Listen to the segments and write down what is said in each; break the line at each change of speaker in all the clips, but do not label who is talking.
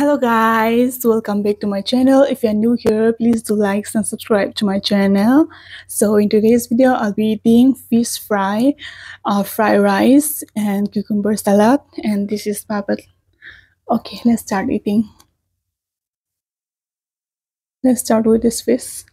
Hello guys, welcome back to my channel. If you're new here, please do like and subscribe to my channel. So in today's video, I'll be eating fish fry, uh, fried rice and cucumber salad. And this is Papat. Okay, let's start eating. Let's start with this fish.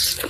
box.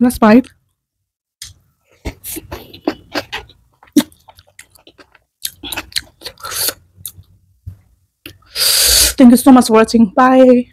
Let's bite. Thank you so much for watching. Bye.